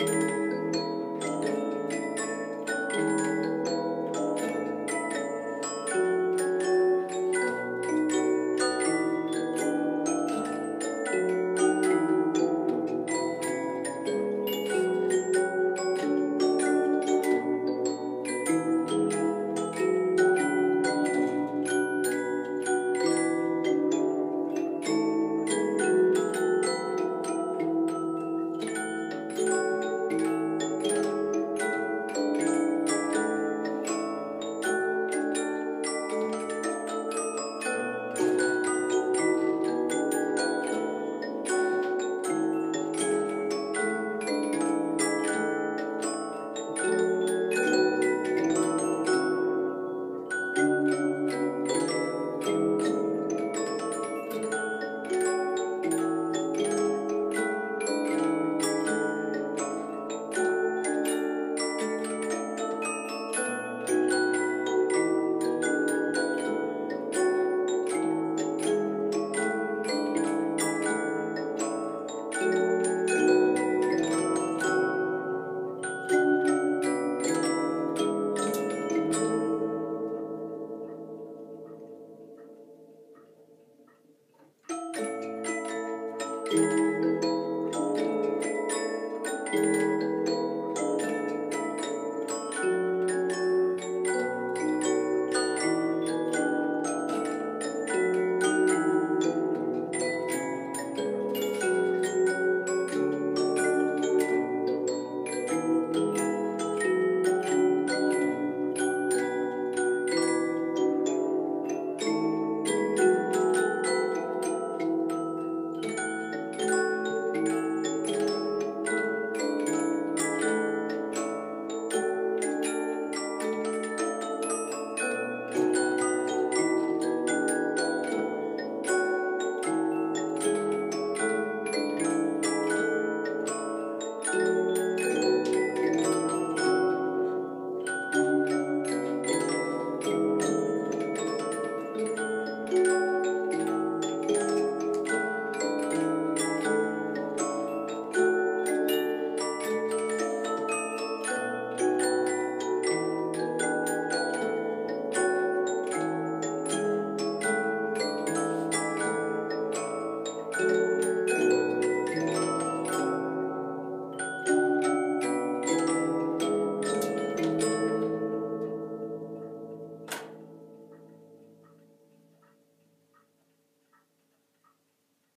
Música